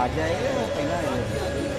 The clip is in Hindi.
आज जाएगा या पहला